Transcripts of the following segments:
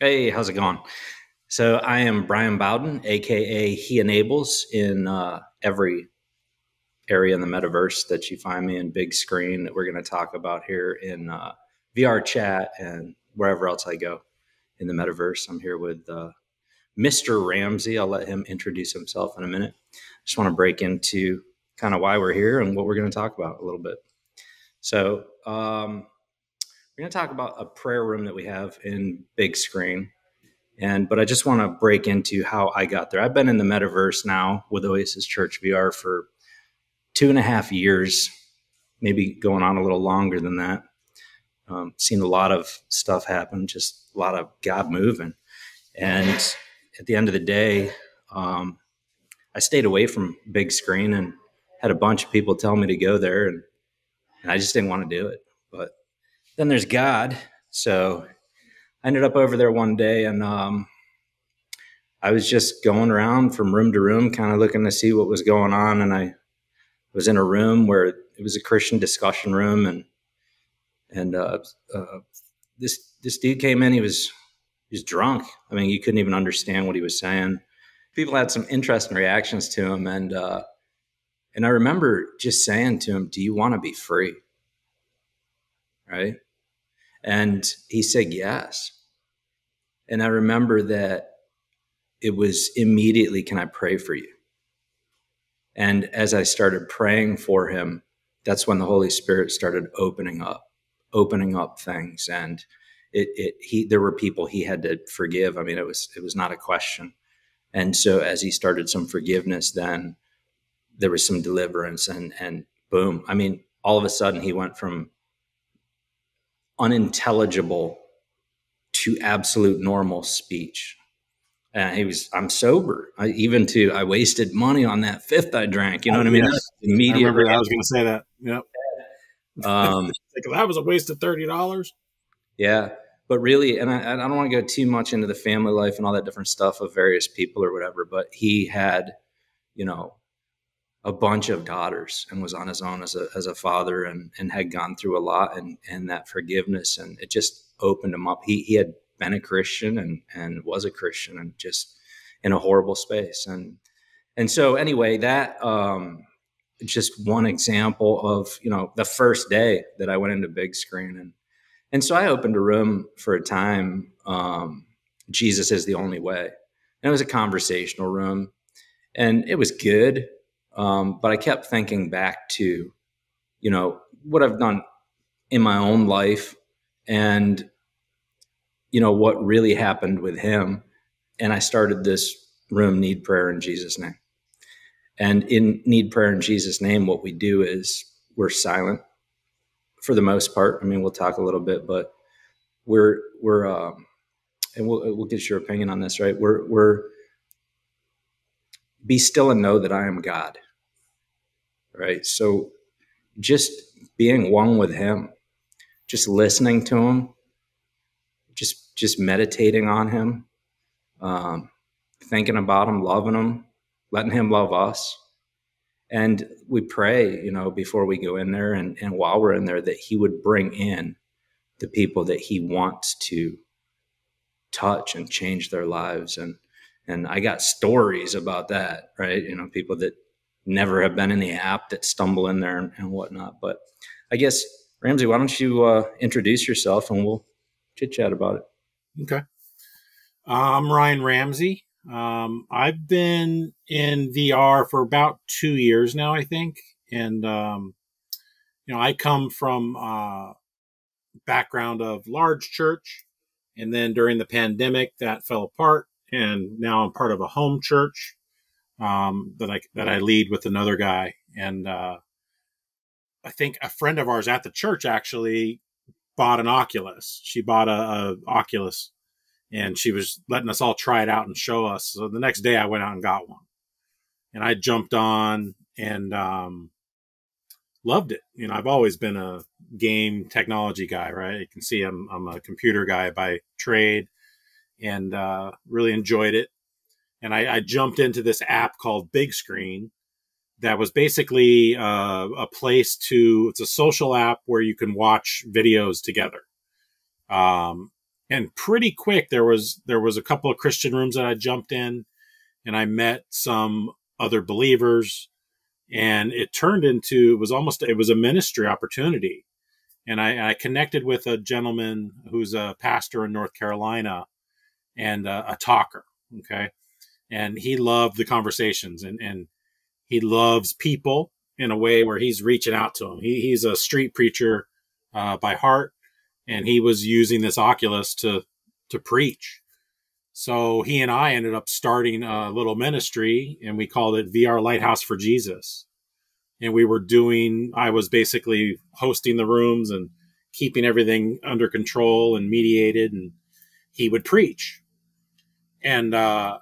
Hey, how's it going? So I am Brian Bowden, aka Heenables, in uh, every area in the metaverse that you find me in Bigscreen that we're going to talk about here in uh, VRChat and wherever else I go in the metaverse. I'm here with uh, Mr. Ramsey. I'll let him introduce himself in a minute. Just want to break into kind of why we're here and what we're going to talk about a little bit. So um, we're going to talk about a prayer room that we have in Bigscreen and but I just want to break into how I got there. I've been in the metaverse now with Oasis Church VR for two and a half years, maybe going on a little longer than that. Um, seen a lot of stuff happen, just a lot of God moving. And at the end of the day, um, I stayed away from Bigscreen and had a bunch of people tell me to go there, and, and I just didn't want to do it. But then there's God, so I ended up over there one day and um, I was just going around from room to room, kind of looking to see what was going on. And I was in a room where it was a Christian discussion room, and and uh, uh, this this dude came in. He was he was drunk. I mean, you couldn't even understand what he was saying. People had some interesting reactions to him, and uh, and I remember just saying to him, "Do you want to be free?" Right? And he said yes. And I remember that it was immediately, Can I pray for you? And as I started praying for him, that's when the Holy Spirit started opening up, opening up things. And it, it, he, there were people he had to forgive. I mean, it was, it was not a question. And so as he started some forgiveness, then there was some deliverance and, and boom. I mean, all of a sudden he went from unintelligible to absolute normal speech. And he was, I'm sober. I, even to, I wasted money on that fifth I drank. You know what I mean? Yes. Immediate. I, I was going to say that. Yep. Um, that was a waste of thirty dollars. Yeah, but really, and I, I don't want to go too much into the family life and all that different stuff of various people or whatever. But he had, you know, a bunch of daughters and was on his own as a, as a father and, and had gone through a lot and, and that forgiveness. And it just opened him up. He, he had been a Christian and, and was a Christian and just in a horrible space. And, and so anyway, that, um, just one example of, you know, the first day that I went into Bigscreen and, and so I opened a room for a time. Um, Jesus is the only way. And it was a conversational room and it was good um, but I kept thinking back to, you know, what I've done in my own life and, you know, what really happened with him. And I started this room, Need Prayer in Jesus' name. And in Need Prayer in Jesus' name, what we do is we're silent for the most part. I mean, we'll talk a little bit, but we're, we're, um, and we'll, we'll get your opinion on this, right? We're, we're, be still and know that I am God right? So just being one with him, just listening to him, just just meditating on him, um, thinking about him, loving him, letting him love us. And we pray, you know, before we go in there and, and while we're in there, that he would bring in the people that he wants to touch and change their lives. And and I got stories about that, right? You know, people that never have been in the app that stumble in there and, and whatnot. But I guess Ramsey, why don't you uh, introduce yourself and we'll chit chat about it. Okay. I'm Ryan Ramsey. Um, I've been in VR for about two years now, I think, and um, you know, I come from uh, background of large church, and then during the pandemic that fell apart, and now I'm part of a home church um, that I that I lead with another guy, and uh, I think a friend of ours at the church actually bought an Oculus. She bought a, a, Oculus, and she was letting us all try it out and show us. So the next day, I went out and got one, and I jumped on and um, loved it. You know, I've always been a game technology guy, right? You can see I'm I'm a computer guy by trade, and uh, really enjoyed it and I, I, jumped into this app called Bigscreen that was basically uh, a place to it's a social app where you can watch videos together um, and pretty quick there was there was a couple of Christian rooms that I jumped in, and I met some other believers, and it turned into it was almost it was a ministry opportunity, and I, I connected with a gentleman who's a pastor in North Carolina, and a, a talker. Okay, and he loved the conversations and and he loves people in a way where he's reaching out to them. He, he's a street preacher uh, by heart, and he was using this Oculus to to preach. So he and I ended up starting a little ministry, and we called it VR Lighthouse for Jesus. And we were doing, I was basically hosting the rooms and keeping everything under control and mediated, and he would preach. And uh,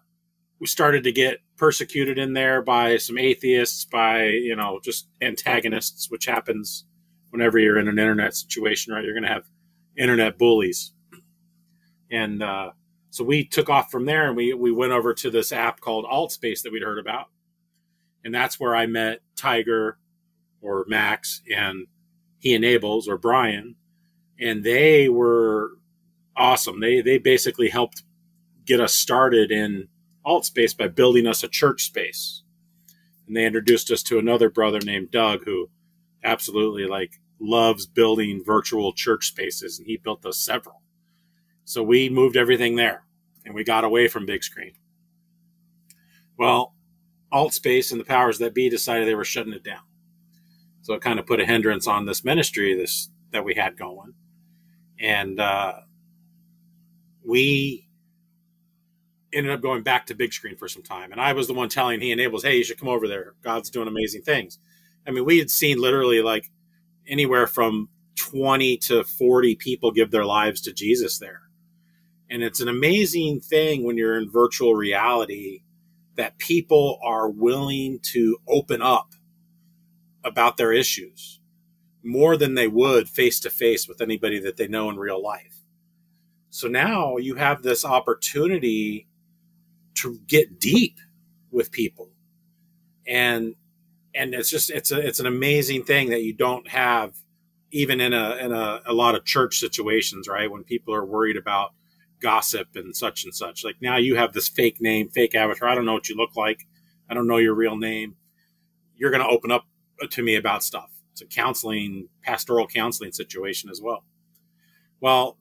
we started to get persecuted in there by some atheists, by, you know, just antagonists, which happens whenever you're in an internet situation, right? You're going to have internet bullies. And uh, so we took off from there and we, we went over to this app called AltSpace that we'd heard about. And that's where I met Tiger or Max and Heenables or Brian. And they were awesome. They, they basically helped get us started in AltSpace by building us a church space. And they introduced us to another brother named Doug who absolutely like loves building virtual church spaces and he built us several. So we moved everything there and we got away from Bigscreen. Well, AltSpace and the powers that be decided they were shutting it down. So it kind of put a hindrance on this ministry this that we had going. And uh, we ended up going back to Bigscreen for some time. And I was the one telling Heenables, hey, you should come over there. God's doing amazing things. I mean, we had seen literally like anywhere from 20 to 40 people give their lives to Jesus there. And it's an amazing thing when you're in virtual reality that people are willing to open up about their issues more than they would face to face with anybody that they know in real life. So now you have this opportunity to get deep with people. And and it's just it's a it's an amazing thing that you don't have even in a in a, a lot of church situations right? When people are worried about gossip and such and such. Like now you have this fake name fake avatar. I don't know what you look like. I don't know your real name. You're going to open up to me about stuff. It's a counseling pastoral counseling situation as well. Well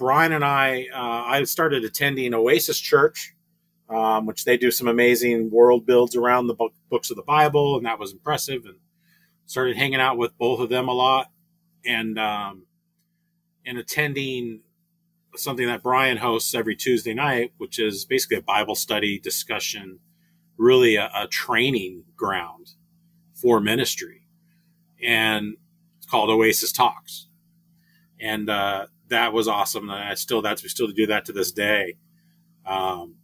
brian and i uh, i started attending oasis church um, which they do some amazing world builds around the book, books of the Bible, and that was impressive. And started hanging out with both of them a lot, and um, and attending something that Brian hosts every Tuesday night, which is basically a Bible study discussion, really a, a training ground for ministry, and it's called Oasis Talks, and uh, that was awesome. And I still that's we still do that to this day. Um,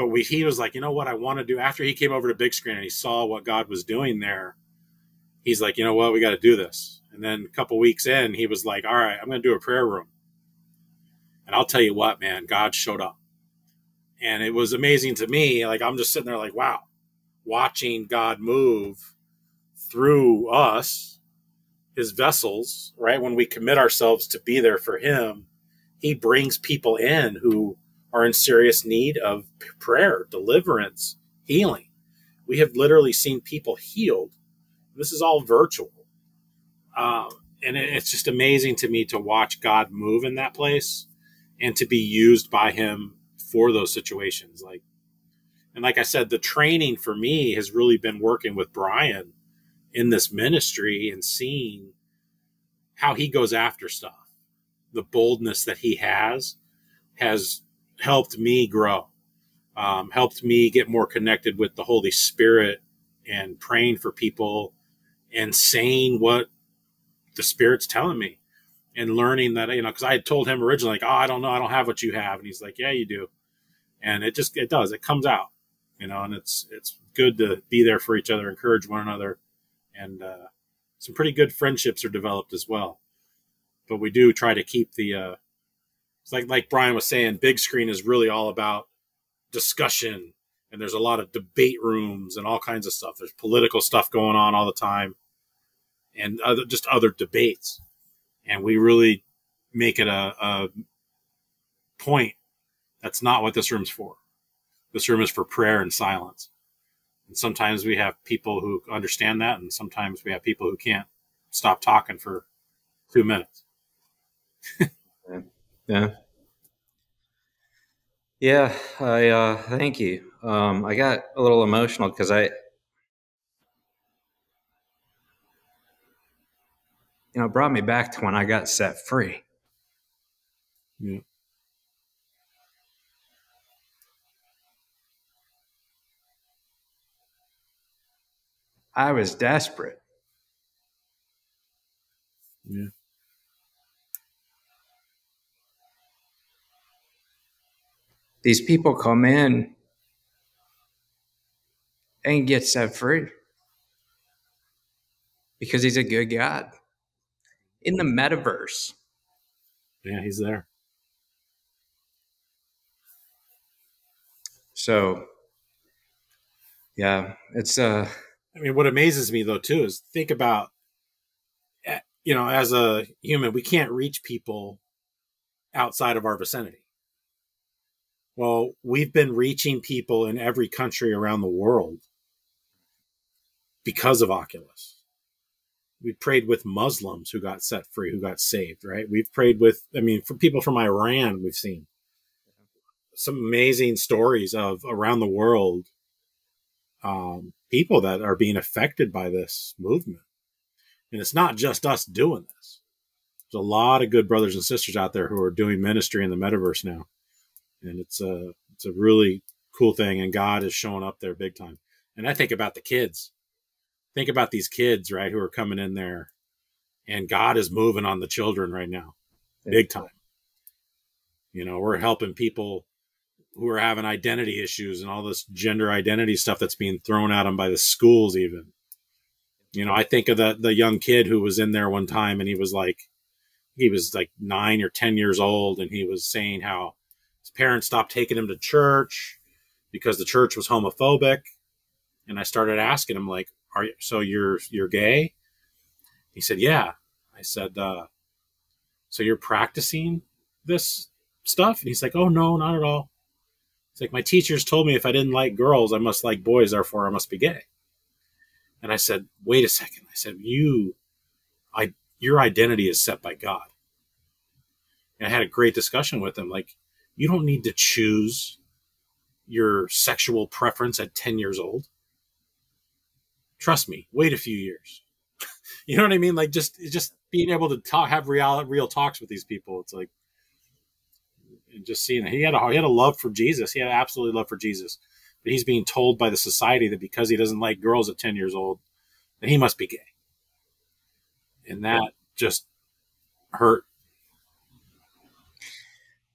but we, he was like, you know what, I want to do. After he came over to Bigscreen and he saw what God was doing there, he's like, you know what, we got to do this. And then a couple weeks in, he was like, all right, I'm going to do a prayer room. And I'll tell you what, man, God showed up. And it was amazing to me. Like, I'm just sitting there, like, wow, watching God move through us, his vessels, right? When we commit ourselves to be there for him, he brings people in who are in serious need of prayer, deliverance, healing. We have literally seen people healed. This is all virtual. Um, and it's just amazing to me to watch God move in that place and to be used by him for those situations. Like, and like I said, the training for me has really been working with Brian in this ministry and seeing how he goes after stuff. The boldness that he has has helped me grow, um, helped me get more connected with the Holy Spirit and praying for people and saying what the Spirit's telling me and learning that, you know, because I had told him originally, like, oh, I don't know, I don't have what you have. And he's like, yeah, you do. And it just, it does, it comes out, you know, and it's, it's good to be there for each other, encourage one another. And, uh, some pretty good friendships are developed as well. But we do try to keep the, uh, it's like like Brian was saying, Bigscreen is really all about discussion, and there's a lot of debate rooms and all kinds of stuff. There's political stuff going on all the time, and other, just other debates. And we really make it a, a point, that's not what this room's for. This room is for prayer and silence. And sometimes we have people who understand that, and sometimes we have people who can't stop talking for two minutes. yeah. Yeah, I uh, thank you. Um, I got a little emotional because I, you know, it brought me back to when I got set free. Yeah. I was desperate. Yeah. These people come in and get set free because he's a good God. In the metaverse. Yeah, he's there. So, yeah, it's uh I mean, what amazes me though too is think about, eh, you know, as a human, we can't reach people outside of our vicinity. Well, we've been reaching people in every country around the world because of Oculus. We prayed with Muslims who got set free, who got saved, right? We've prayed with, I mean, for people from Iran, we've seen some amazing stories of around the world um, people that are being affected by this movement. And it's not just us doing this. There's a lot of good brothers and sisters out there who are doing ministry in the metaverse now. And it's a, it's a really cool thing. And God is showing up there big time. And I think about the kids. Think about these kids, right, who are coming in there. And God is moving on the children right now, big time. You know, we're helping people who are having identity issues and all this gender identity stuff that's being thrown at them by the schools even you know i think of the the young kid who was in there one time and he was like he was like nine or ten years old and he was saying how his parents stopped taking him to church because the church was homophobic and i started asking him like are you so you're you're gay he said yeah i said uh so you're practicing this stuff and he's like oh no not at all it's like my teachers told me if I didn't like girls, I must like boys, therefore I must be gay. And I said, wait a second. I said, you, I, your identity is set by God. And I had a great discussion with him. Like, you don't need to choose your sexual preference at 10 years old. Trust me, wait a few years. you know what I mean? Like just, just being able to talk, have real, real talks with these people. It's like, and just seeing he had a he had a love for Jesus. He had absolutely love for Jesus, but he's being told by the society that because he doesn't like girls at ten years old, that he must be gay, and that just hurt.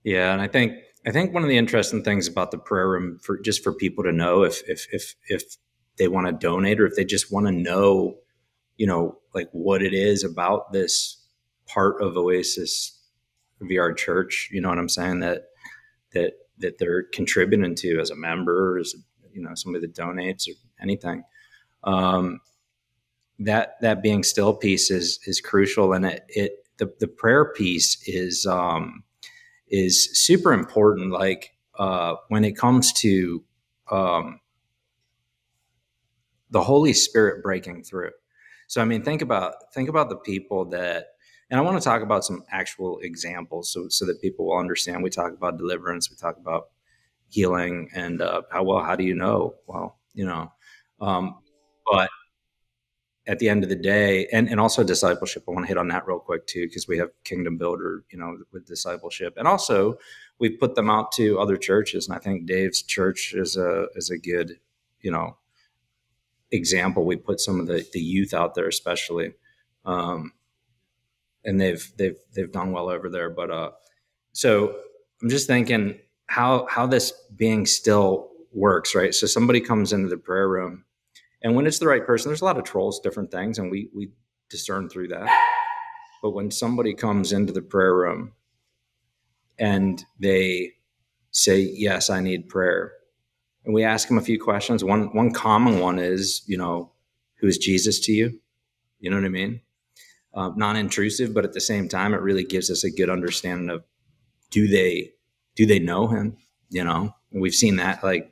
Yeah, and I think I think one of the interesting things about the prayer room for just for people to know if if if if they want to donate or if they just want to know, you know, like what it is about this part of Oasis VR Church. You know what I'm saying? That that that they're contributing to as a member, as you know, somebody that donates or anything. Um, that that being still piece is is crucial, and it it the the prayer piece is um, is super important. Like uh, when it comes to um, the Holy Spirit breaking through. So I mean, think about think about the people that and I want to talk about some actual examples so, so that people will understand. We talk about deliverance, we talk about healing, and uh, how well, how do you know? Well, you know, um, but at the end of the day, and, and also discipleship, I want to hit on that real quick too, because we have Kingdom Builder, you know, with discipleship. And also, we've put them out to other churches. And I think Dave's church is a, is a good, you know, example. We put some of the, the youth out there, especially. Um, and they've they've they've done well over there. But uh, so I'm just thinking how how this being still works, right? So somebody comes into the prayer room, and when it's the right person, there's a lot of trolls, different things, and we we discern through that. But when somebody comes into the prayer room and they say, "Yes, I need prayer," and we ask them a few questions. One one common one is, you know, who is Jesus to you? You know what I mean? uh, non-intrusive, but at the same time, it really gives us a good understanding of do they do they know him? You know, we've seen that. Like,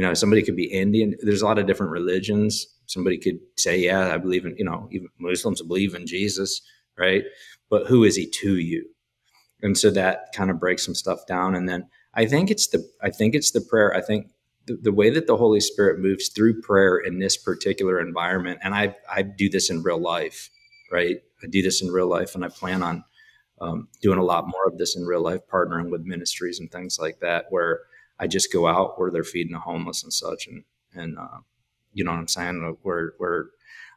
you know, somebody could be Indian. There's a lot of different religions. Somebody could say, yeah, I believe in, you know, even Muslims believe in Jesus, right? But who is he to you? And so that kind of breaks some stuff down. And then I think it's the, I think it's the prayer. I think the, the way that the Holy Spirit moves through prayer in this particular environment, and I, I do this in real life, right? I do this in real life, and I plan on um, doing a lot more of this in real life, partnering with ministries and things like that, where I just go out where they're feeding the homeless and such, and and uh, you know what I'm saying, where where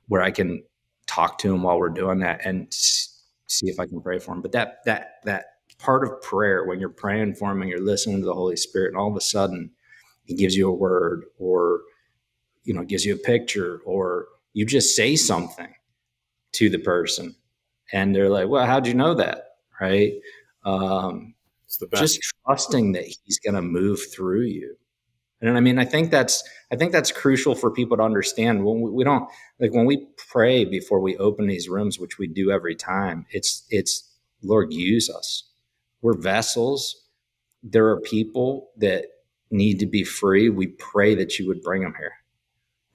where I can talk to them while we're doing that and see if I can pray for them. But that that that part of prayer when you're praying for them and you're listening to the Holy Spirit, and all of a sudden He gives you a word, or you know, gives you a picture, or you just say something to the person, and they're like, "Well, how'd you know that?" right? Um, just trusting that he's going to move through you. And I mean, I think that's I think that's crucial for people to understand. When we, we, don't like when we pray before we open these rooms, which we do every time. It's it's Lord, use us. We're vessels. There are people that need to be free. We pray that you would bring them here.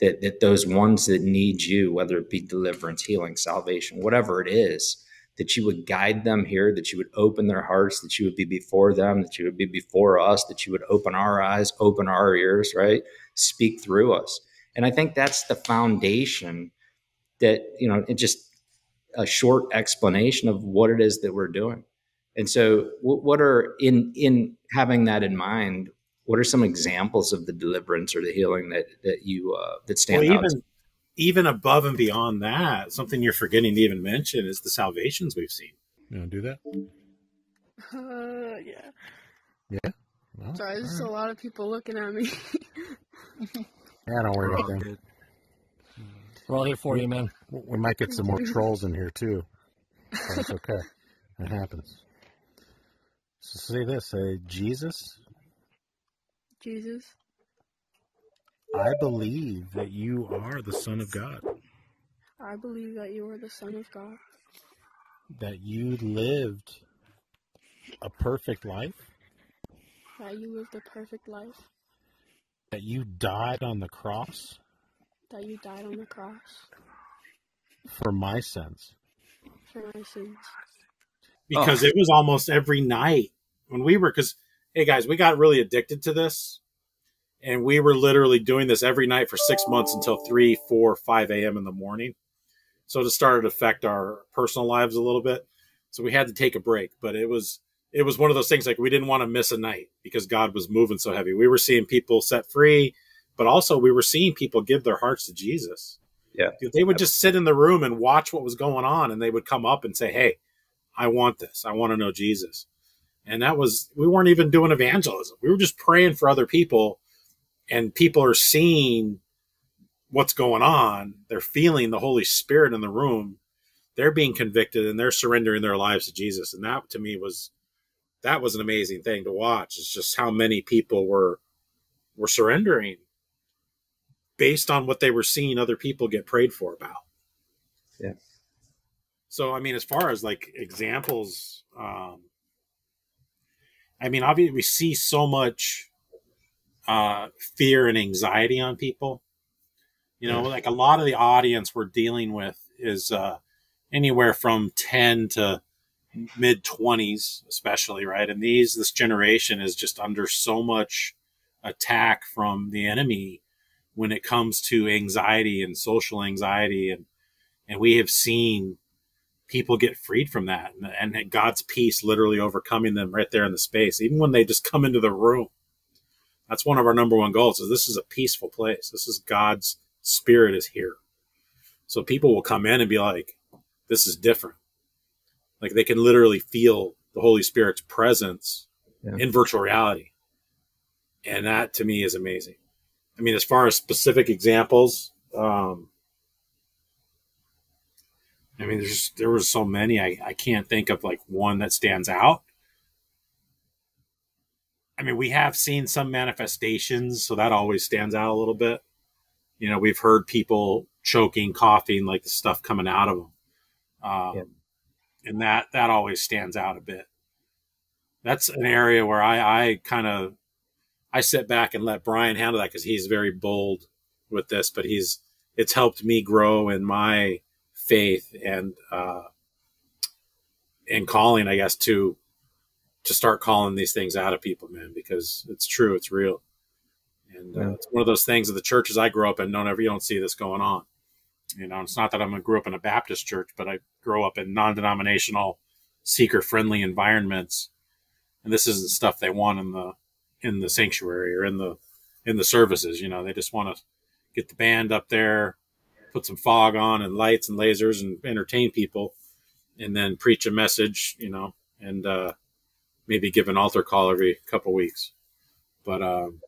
That that those ones that need you, whether it be deliverance, healing, salvation, whatever it is, that you would guide them here, that you would open their hearts, that you would be before them, that you would be before us, that you would open our eyes, open our ears, right? Speak through us. And I think that's the foundation that, you know, it just a short explanation of what it is that we're doing. And so what are in in having that in mind, what are some examples of the deliverance or the healing that that you uh, that stand well, out? Even, even above and beyond that, something you're forgetting to even mention is the salvations we've seen. You want to do that? Uh, yeah. Yeah. Well, Sorry, there's right. a lot of people looking at me. yeah, don't worry about that. We're all here for you, man. We might get some more trolls in here too. That's okay. That happens. So say this: Say Jesus. Jesus. I believe that you are the Son of God. I believe that you are the Son of God. That you lived a perfect life. That you lived a perfect life. That you died on the cross. That you died on the cross. For my sins. For my sins. Because oh. it was almost every night when we were, because, hey guys, we got really addicted to this and we were literally doing this every night for six months until 3 4 5 a.m in the morning. So it started to affect our personal lives a little bit. So we had to take a break but it was it was one of those things like we didn't want to miss a night because god was moving so heavy. We were seeing people set free but also we were seeing people give their hearts to jesus. Yeah. They would just sit in the room and watch what was going on and they would come up and say hey i want this. I want to know jesus. And that was we weren't even doing evangelism. We were just praying for other people and people are seeing what's going on. They're feeling the Holy Spirit in the room. They're being convicted and they're surrendering their lives to Jesus. And that to me was that was an amazing thing to watch. It's just how many people were were surrendering based on what they were seeing other people get prayed for about. Yeah. So I mean, as far as like examples, um, I mean, obviously we see so much uh, fear and anxiety on people. You know, yeah. like a lot of the audience we're dealing with is uh, anywhere from 10 to mid 20s, especially, right? And these, this generation is just under so much attack from the enemy when it comes to anxiety and social anxiety. And, and we have seen people get freed from that and, and God's peace literally overcoming them right there in the space, even when they just come into the room that's one of our number one goals is this is a peaceful place. This is God's spirit is here. So people will come in and be like, this is different. Like they can literally feel the Holy Spirit's presence yeah. in virtual reality. And that to me is amazing. I mean, as far as specific examples, um, I mean, there's there was so many. I, I can't think of like one that stands out. I mean, we have seen some manifestations, so that always stands out a little bit. You know, we've heard people choking, coughing, like the stuff coming out of them, um, yeah. and that that always stands out a bit. that's an area where I, I kind of I sit back and let Brian handle that because he's very bold with this, but he's it's helped me grow in my faith and uh, and calling, I guess, to to start calling these things out of people, man, because it's true, it's real, and uh, Yeah. it's one of those things of the churches I grew up in. Don't ever you don't see this going on. You know, it's not that I'm, I grew up in a Baptist church, but I grew up in non-denominational, seeker-friendly environments, and this isn't stuff they want in the in the sanctuary or in the in the services. You know, they just want to get the band up there, put some fog on and lights and lasers, and entertain people, and then preach a message. You know, and uh, maybe give an altar call every couple weeks, but um,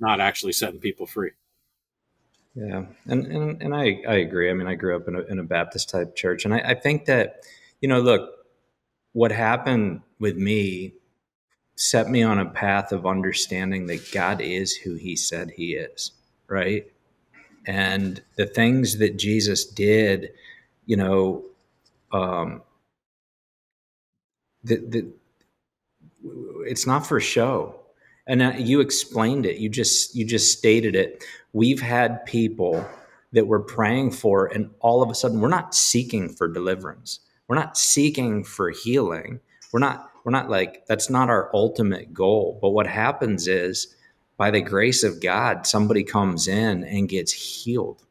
not actually setting people free. Yeah, and and, and I, I agree. I mean, I grew up in a, in a Baptist type church, and I, I think that you know, look, what happened with me set me on a path of understanding that God is who He said He is, right? And the things that Jesus did, you know, um, that that it's not for show. And uh, you explained it. You just you just stated it. We've had people that we're praying for and all of a sudden we're not seeking for deliverance. We're not seeking for healing. We're not we're not like that's not our ultimate goal. But what happens is by the grace of god somebody comes in and gets healed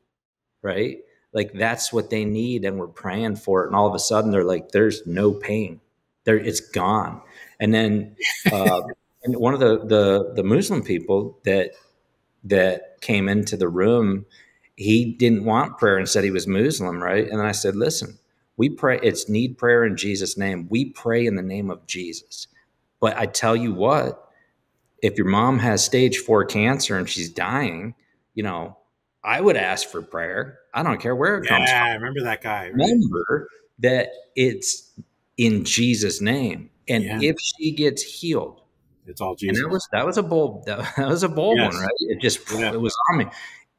right? Like that's what they need and we're praying for it. And all of a sudden they're like there's no pain. There it's gone and then uh, and one of the, the the muslim people that that came into the room he didn't want prayer and said he was muslim right? And then i said listen we pray it's need prayer in jesus name. We pray in the name of jesus. But i tell you what if your mom has stage four cancer and she's dying you know i would ask for prayer. I don't care where it comes Yeah, from. I remember that guy. right? remember that it's in jesus name and Yeah. if she gets healed It's all Jesus. and that was that was a bold that, that was a bold Yes. one, right? It just Yeah. it was on me.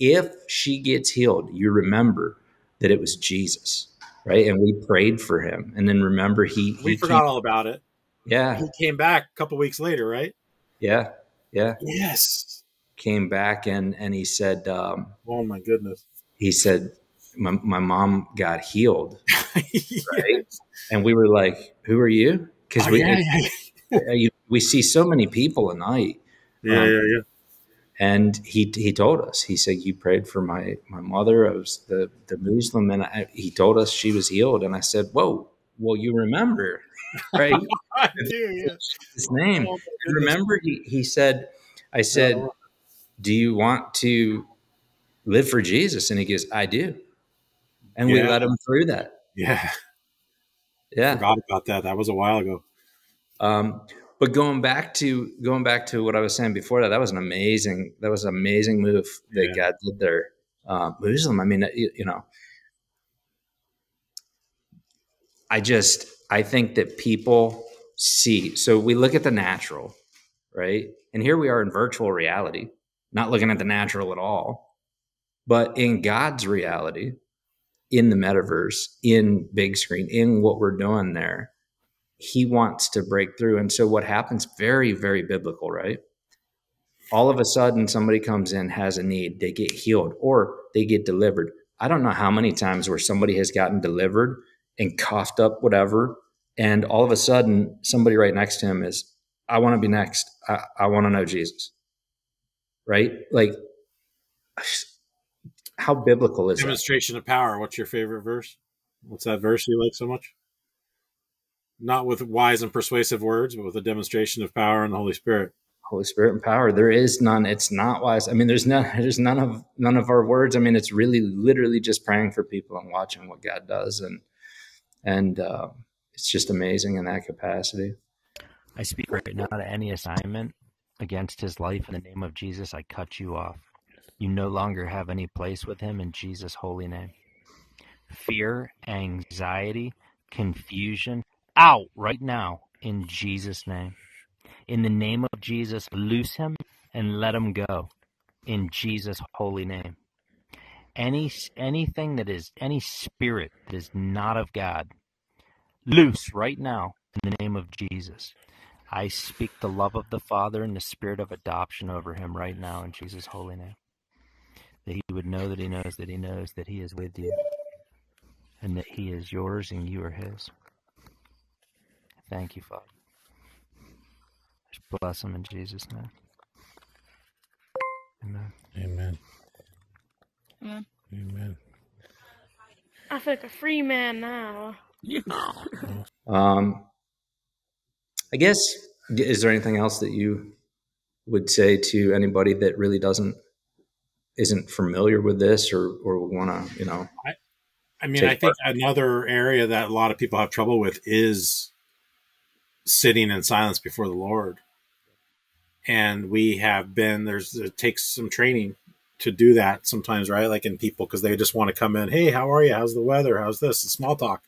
If she gets healed, you remember that it was Jesus, right? And we prayed for him, and then remember he we he forgot came- all about it. yeah, He came back a couple weeks later, right? yeah, yeah. Yes. Came back and and he said um, Oh my goodness. he said my my mom got healed, right? And we were like, who are you? Because Oh, we yeah, yeah, you- we see so many people a night. yeah, Um, yeah, yeah. and he he told us he said you prayed for my my mother i was the the muslim and I, he told us she was healed and i said whoa well you remember right do, yeah. his name Oh, my And goodness. remember he, he said i said do you want to live for jesus and he goes i do and we Yeah. let him through that Yeah, yeah forgot about that. That was a while ago. Um, but going back to going back to what I was saying before that, that was an amazing that was an amazing move that Yeah. God did there. Uh, Muslim, I mean, you, you know, I just I think that people see. So we look at the natural, right? And here we are in virtual reality, not looking at the natural at all, but in God's reality, in the metaverse, in Bigscreen, in what we're doing there he wants to break through. And so what happens very, very biblical, right? All of a sudden somebody comes in, has a need, they get healed or they get delivered. I don't know how many times where somebody has gotten delivered and coughed up whatever. And all of a sudden somebody right next to him is, I want to be next. I, I want to know Jesus. Right? Like how biblical is that? Demonstration of power. What's your favorite verse? What's that verse you like so much? Not with wise and persuasive words, but with a demonstration of power and the Holy Spirit. Holy Spirit and power. There is none. It's not wise. I mean, there's none. There's none of none of our words. I mean, it's really literally just praying for people and watching what God does, and and uh, it's just amazing in that capacity. I speak right now to any assignment against his life in the name of Jesus. I cut you off. You no longer have any place with him in Jesus' holy name. Fear, anxiety, confusion, out right now in Jesus' name. In the name of Jesus, loose him and let him go in Jesus' holy name. Any anything that is any spirit that is not of God, loose right now in the name of Jesus. I speak the love of the Father and the spirit of adoption over him right now in Jesus' holy name. That he would know that he knows that he knows that he is with you and that he is yours and you are his. Thank you, Father. Just bless him in Jesus' name. Amen. Amen. Amen. Amen. I feel like a free man now. Um, I guess, is there anything else that you would say to anybody that really doesn't, isn't familiar with this or, or want to, you know, I I mean, I think another area that a lot of people have trouble with is sitting in silence before the Lord. And we have been there's it takes some training to do that sometimes, right? Like in people because they just want to come in, hey, how are you? How's the weather? How's this? Small talk.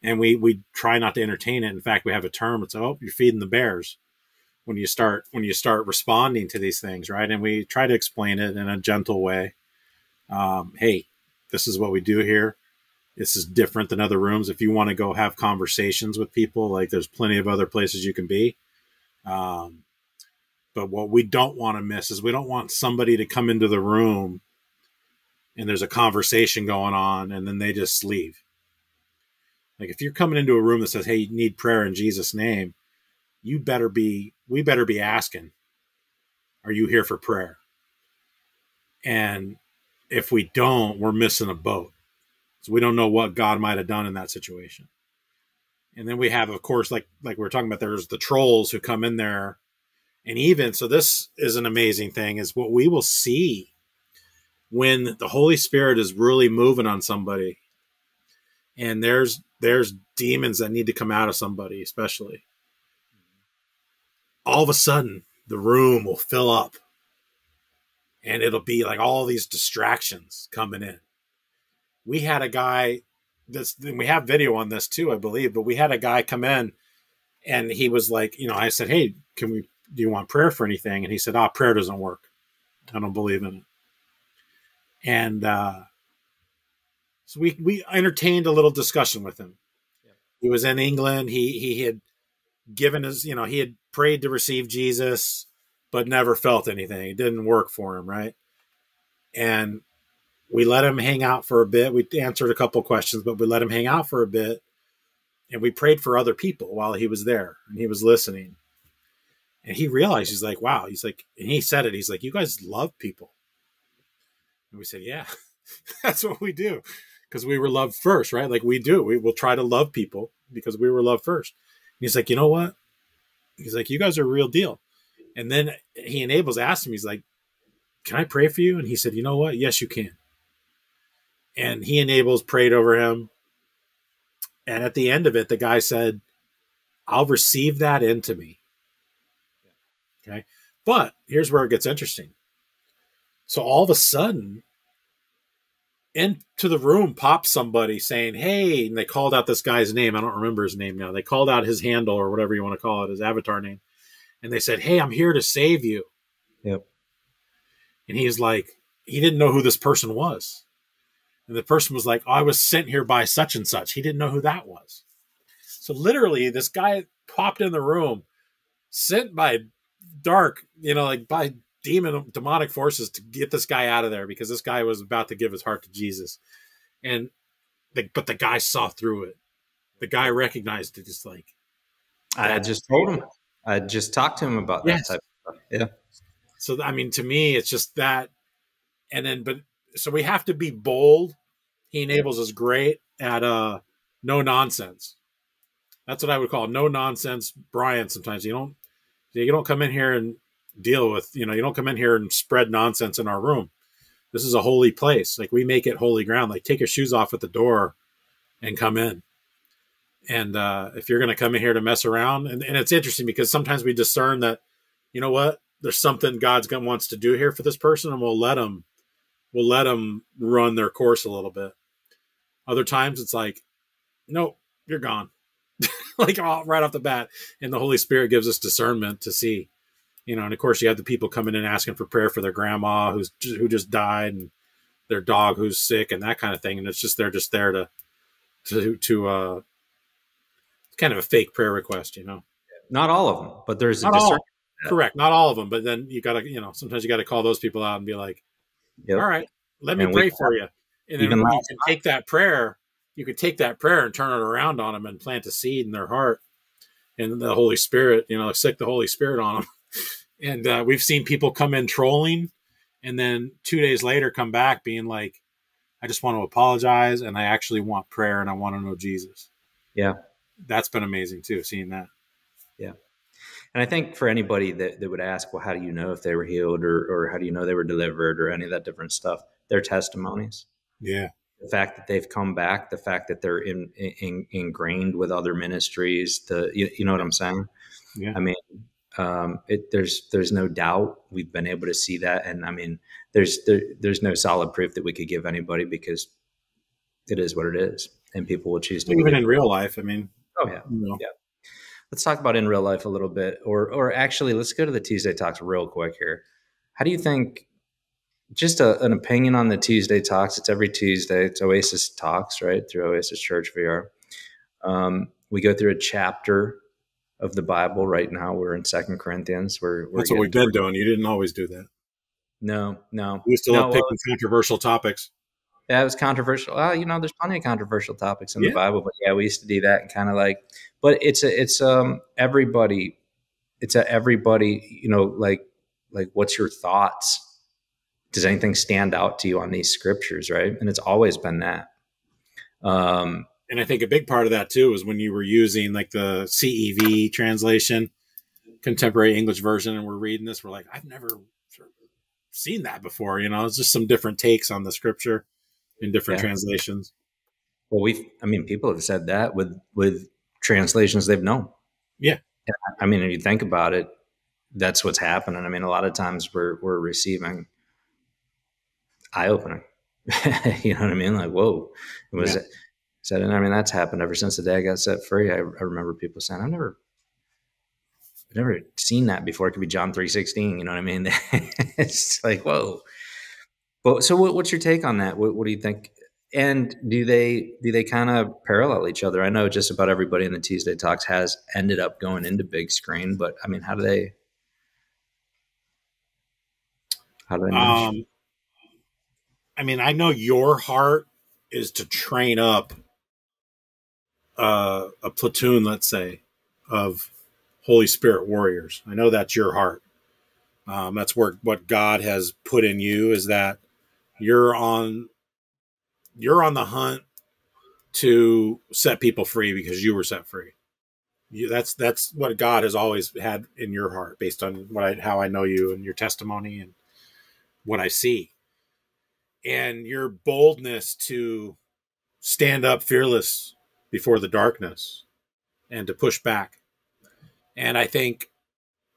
And we we try not to entertain it. In fact, we have a term. It's oh, you're feeding the bears when you start when you start responding to these things, right? And we try to explain it in a gentle way. Um, hey, this is what we do here this is different than other rooms. If you want to go have conversations with people, like there's plenty of other places you can be. Um, but what we don't want to miss is we don't want somebody to come into the room and there's a conversation going on and then they just leave. Like if you're coming into a room that says, "Hey, you need prayer in Jesus' name," you better be. We better be asking, "Are you here for prayer?" And if we don't, we're missing a boat. So we don't know what God might have done in that situation. And then we have, of course, like like we were talking about, there's the trolls who come in there, and even so, this is an amazing thing: is what we will see when the Holy Spirit is really moving on somebody, and there's there's demons that need to come out of somebody, especially. All of a sudden, the room will fill up, and it'll be like all these distractions coming in we had a guy this we have video on this too, I believe, but we had a guy come in and he was like, you know, I said, Hey, can we do you want prayer for anything? And he said, Oh, prayer doesn't work. I don't believe in it. And uh so we we entertained a little discussion with him. Yeah. He was in England. He he had given his, you know, he had prayed to receive Jesus, but never felt anything. It didn't work for him, right? And we let him hang out for a bit. We answered a couple questions, but we let him hang out for a bit. And we prayed for other people while he was there and he was listening. And he realized he's like, wow, he's like, and he said it, he's like, you guys love people. And we said, yeah, that's what we do. Because we were loved first, right? Like we do. We will try to love people because we were loved first. He's like, you know what? He's like, you guys are a real deal. And then Heenables asked him, he's like, can I pray for you? And he said, you know what? Yes, you can and Heenables prayed over him. And at the end of it, the guy said, I'll receive that into me. Okay. But here's where it gets interesting. So all of a sudden, into the room pops somebody saying, Hey, and they called out this guy's name. I don't remember his name now. They called out his handle or whatever you want to call it, his avatar name. And they said, Hey, I'm here to save you. Yep. And he's like, he didn't know who this person was. And the person was like, oh, I was sent here by such and such. He didn't know who that was. So literally, this guy popped in the room, sent by dark, you know, like by demon demonic forces to get this guy out of there because this guy was about to give his heart to Jesus. And the, but the guy saw through it. The guy recognized it. Just like I just told him. I just talked to him about that type of stuff. Yeah. So I mean, to me, it's just that, and then but so we have to be bold. Heenables us great at uh no nonsense. That's what I would call no nonsense Brian. Sometimes you don't you don't come in here and deal with you know you don't come in here and spread nonsense in our room. This is a holy place. Like we make it holy ground. Like take your shoes off at the door and come in. And uh, if you're going to come in here to mess around, and, and it's interesting because sometimes we discern that, you know what, there's something God's going wants to do here for this person, and we'll let them, we'll let them run their course a little bit. Other times it's like, nope, you're gone, like right off the bat, and the Holy Spirit gives us discernment to see, you know. And of course, you have the people coming in asking for prayer for their grandma who's who just died, and their dog who's sick, and that kind of thing. And it's just they're just there to to to uh kind of a fake prayer request, you know. Not all of them, but there's a Not all. Correct, not all of them, but then you gotta, you know, sometimes you gotta call those people out and be like, Yep. all right, let me And we- pray for you. And then you can take that prayer, you could take that prayer and turn it around on them and plant a seed in their heart. And the Holy Spirit, you know, sick the Holy Spirit on them. And uh, we've seen people come in trolling and then two days later come back being like, I just want to apologize and I actually want prayer and I want to know Jesus. Yeah. That's been amazing too, seeing that. Yeah. And I think for anybody that, that would ask, well, how do you know if they were healed or, or how do you know they were delivered or any of that different stuff? Their testimonies. Yeah. The fact that they've come back, the fact that they're in, in, ingrained with other ministries, the you, you know what I'm saying? Yeah. I mean, um, it, there's there's no doubt we've been able to see that, and I mean, there's there, there's no solid proof that we could give anybody because it is what it is, and people will choose to Even in real life, I mean, Oh yeah. you know, Yeah. Let's talk about in real life a little bit, or or actually, let's go to the Tuesday talks real quick here. How do you think? Just a, an opinion on the Tuesday talks. It's every Tuesday. It's Oasis Talks, right? Through Oasis Church VR. Um, we go through a chapter of the Bible right now. We're in Second Corinthians. We're, we're that's what we've been doing. You didn't always do that. No, no. We still No, love well, picking controversial topics. Yeah, it was controversial. Well, you know, there's plenty of controversial topics in Yeah. the Bible, but yeah, we used to do that and kind of like, but it's a, it's um everybody, it's a everybody, you know, like like what's your thoughts? Does anything stand out to you on these scriptures, right? And it's always been that. Um, And I think a big part of that too was when you were using like the CEV translation, contemporary English version, and we're reading this, we're like, I've never seen that before. You know, it's just some different takes on the scripture in different Yeah. translations. well, we've, I mean, people have said that with with translations they've known. Yeah. I I mean, if you think about it, that's what's happening. I mean, a lot of times we're we're receiving eye opening. you know what I mean? Like, whoa, it was Yeah. Said, and I mean that's happened ever since the day I got set free. I, I remember people saying, "I've never, I've never seen that before." It could be John three sixteen. You know what I mean? it's like, whoa. But so, what, what's your take on that? What, what do you think? And do they do they kind of parallel each other? I know just about everybody in the Tuesday talks has ended up going into Bigscreen, but I mean, how do they? How do they? mesh? Um, I mean, I know your heart is to train up uh, a platoon, let's say, of Holy Spirit warriors. I know that's your heart. Um, that's where what God has put in you is that you're on you're on the hunt to set people free because you were set free. You, that's that's what God has always had in your heart, based on what I, how I know you and your testimony and what I see, and your boldness to stand up fearless before the darkness and to push back. And I think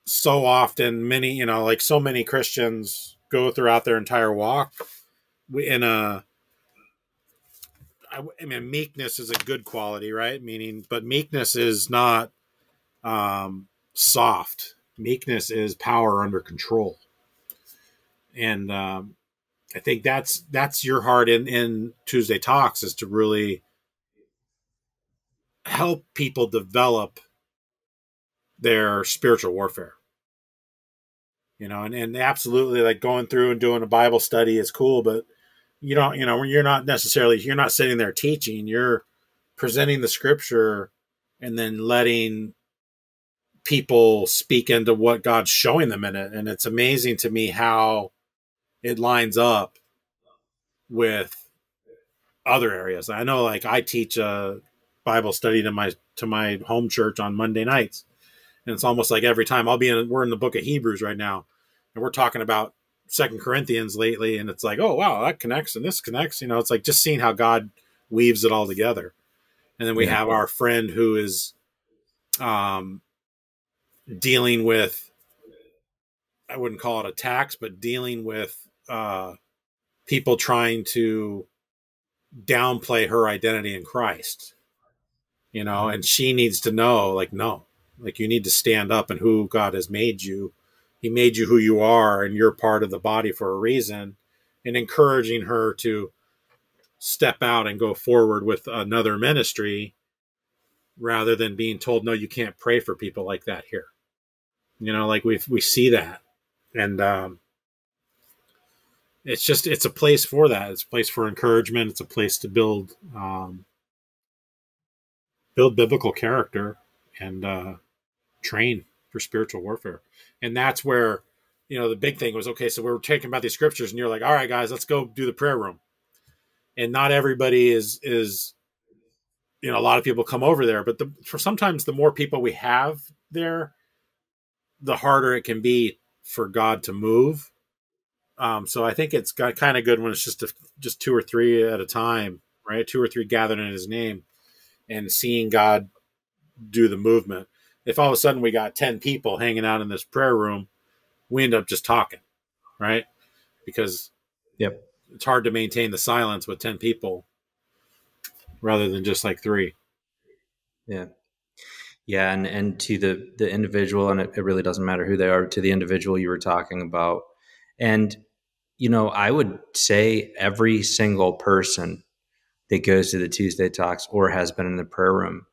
so often, many you know, like so many Christians go throughout their entire walk in a I, mean, meekness is a good quality, right? Meaning, but meekness is not um, soft. Meekness is power under control, and um, I think that's that's your heart in in Tuesday talks is to really help people develop their spiritual warfare. You know, and, and absolutely like going through and doing a Bible study is cool, but you don't you know you're not necessarily you're not sitting there teaching you're presenting the scripture and then letting people speak into what god's showing them in it and it's amazing to me how it lines up with other areas i know like i teach a bible study to my to my home church on monday nights. And it's almost like every time i'll be in we're in the book of hebrews right now and we're talking about second corinthians lately and it's like oh wow that connects and this connects you know it's like just seeing how god weaves it all together. And then we Yeah. have our friend who is um dealing with i wouldn't call it attacks but dealing with uh people trying to downplay her identity in christ you know and she needs to know like no like you need to stand up and who god has made you. He made you who you are and you're part of the body for a reason and encouraging her to step out and go forward with another ministry rather than being told no you can't pray for people like that here. You know like we we see that. And um it's just it's a place for that. It's a place for encouragement. It's a place to build um build biblical character and uh train for spiritual warfare. And that's where you know the big thing was okay so we are taking about these scriptures and you're like all right guys let's go do the prayer room. And not everybody is is you know a lot of people come over there but the, for sometimes the more people we have there the harder it can be for god to move. Um, so i think it's got kind of good when it's just a, just two or three at a time right? Two or three gathered in his name and seeing god do the movement if all of a sudden we got 10 people hanging out in this prayer room we end up just talking right because Yep. it's hard to maintain the silence with 10 people rather than just like three Yeah. Yeah, and and to the the individual, and it, it really doesn't matter who they are. To the individual you were talking about, and you know, I would say every single person that goes to the Tuesday talks or has been in the prayer room,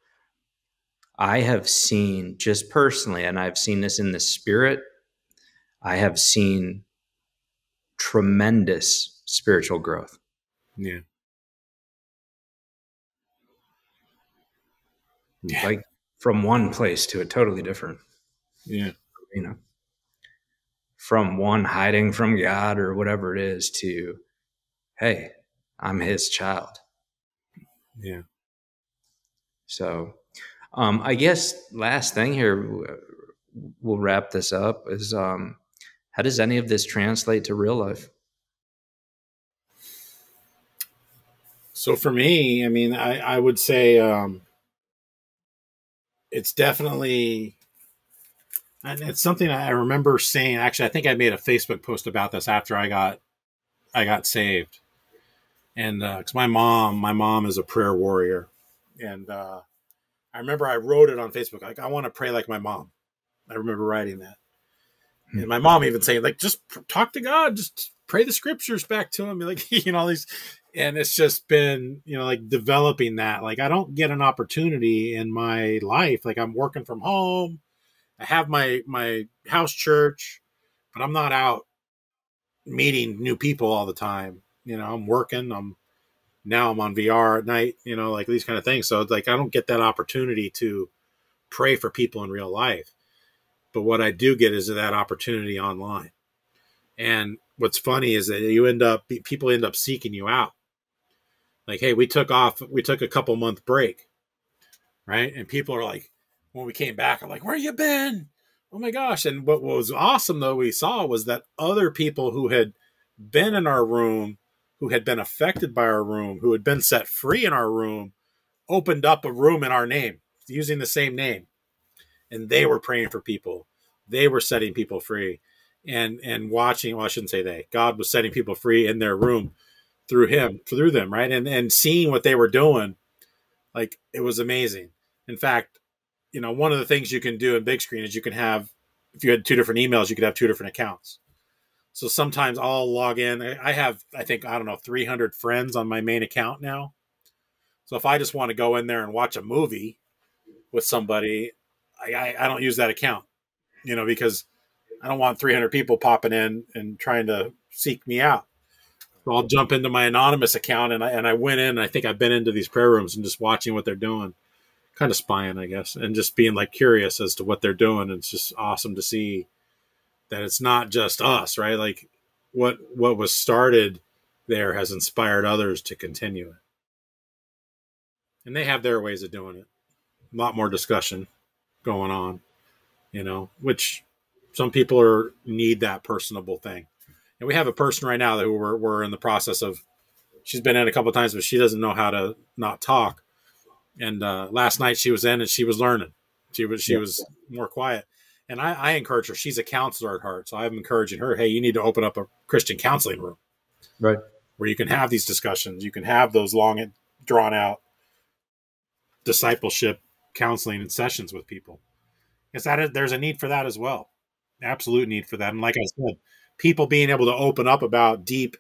I have seen just personally, and I've seen this in the spirit. I have seen tremendous spiritual growth. yeah. Yeah. Like from one place to a totally different. Yeah. You know? From one hiding from god or whatever it is to hey i'm his child yeah. So um i guess last thing here we'll wrap this up is um how does any of this translate to real life? So for me i mean i i would say um it's definitely and it's something i remember saying actually i think i made a facebook post about this after i got i got saved and because my mom my mom is a prayer warrior. And uh i remember i wrote it on facebook like i want to pray like my mom. I remember writing that. And my mom even saying like just talk to god just pray the scriptures back to him like you know all these and it's just been you know like developing that. Like i don't get an opportunity in my life like i'm working from home i have my my house church but i'm not out meeting new people all the time you know i'm working i'm now i'm on vr at night you know like these kind of things. So it's like i don't get that opportunity to pray for people in real life. But what i do get is that opportunity online. And what's funny is that you end up people end up seeking you out. Like hey we took off we took a couple month break right? And people are like when we came back i'm like where you been? Oh my gosh. And what was awesome though we saw was that other people who had been in our room who had been affected by our room who had been set free in our room opened up a room in our name using the same name. And they were praying for people. They were setting people free and and watching well i shouldn't say they. God was setting people free in their room through him through them right? And and seeing what they were doing like it was amazing. In fact you know one of the things you can do in Bigscreen is you can have if you had two different emails you could have two different accounts so sometimes i'll log in i have i think i don't know 300 friends on my main account now so if i just want to go in there and watch a movie with somebody i i, I don't use that account you know because i don't want 300 people popping in and trying to seek me out so I'll jump into my anonymous account and I and I went in. I think I've been into these prayer rooms and just watching what they're doing, kind of spying, I guess, and just being like curious as to what they're doing. It's just awesome to see that it's not just us, right? Like what what was started there has inspired others to continue it, and they have their ways of doing it. A lot more discussion going on, you know, which some people are need that personable thing. And we have a person right now that we're, we're in the process of she's been in a couple times but she doesn't know how to not talk. And uh, last night she was in and she was learning. She was she was more quiet and I, I encourage her. She's a counselor at heart. So i'm encouraging her hey you need to open up a christian counseling room. Right. Where you can have these discussions. You can have those long and drawn out discipleship counseling and sessions with people. Because that is, there's a need for that as well. Absolute need for that. And like i said people being able to open up about deep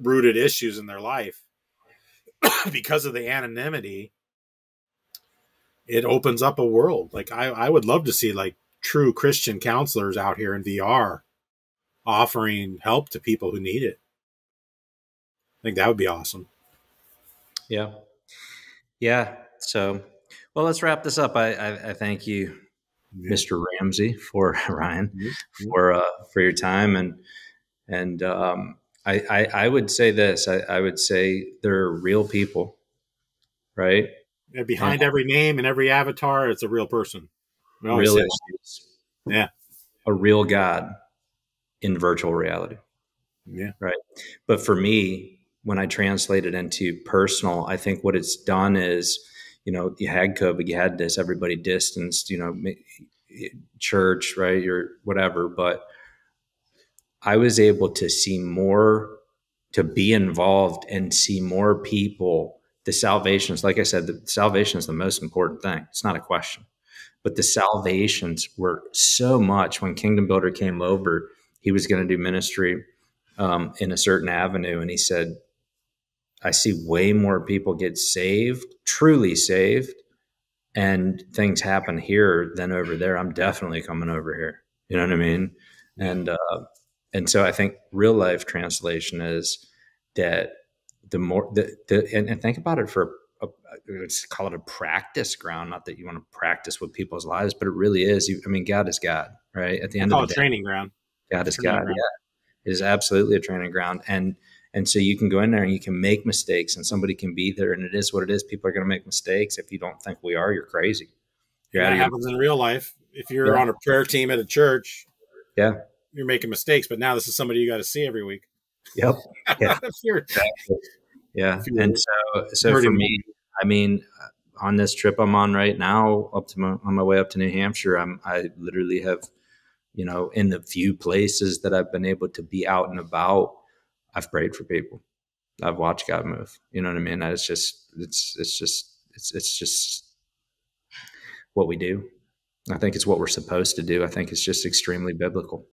rooted issues in their life because of the anonymity it opens up a world. Like I, I would love to see like true Christian counselors out here in VR offering help to people who need it. I think that would be awesome. Yeah. Yeah. So, well, let's wrap this up. I, I, I thank you, Yeah. Mr. Ramsey, for Ryan, Yeah. for uh, for your time and and um, I, I I would say this. I, I would say they're real people, right? And behind every name and every avatar, it's a real person. Real issues. Yeah. A real God in virtual reality. Yeah. Right. But for me, when I translate it into personal, I think what it's done is, you know, you had COVID, you had this, everybody distanced, you know, church, right? Or whatever. But I was able to see more, to be involved and see more people. The salvation is, like I said, the salvation is the most important thing. It's not a question. But the salvations were so much when Kingdom Builder came over, he was going to do ministry um, in a certain avenue. And he said, I see way more people get saved, truly saved, and things happen here than over there. I'm definitely coming over here. You know what I mean? And uh, and so I think real life translation is that the more the, the and, and think about it for a, let's call it a practice ground. Not that you want to practice with people's lives, but it really is. You, I mean, God is God, right? At the end of the day, training ground. God is training God. ground. Yeah, it is absolutely a training ground, and and so you can go in there and you can make mistakes, and somebody can be there, and it is what it is. People are going to make mistakes. If you don't think we are, you're crazy. You're That of your happens in real life. If you're Yeah. on a prayer team at a church, Yeah. you're making mistakes. But now this is somebody you got to see every week. Yep. Yeah. Yeah. And so, for me, I mean, uh, on this trip I'm on right now, up to my, on my way up to New Hampshire, I'm, I literally have, you know, in the few places that I've been able to be out and about, I've prayed for people. I've watched God move. You know what I mean? It's just, it's, it's just, it's, it's just what we do. I think it's what we're supposed to do. I think it's just extremely biblical.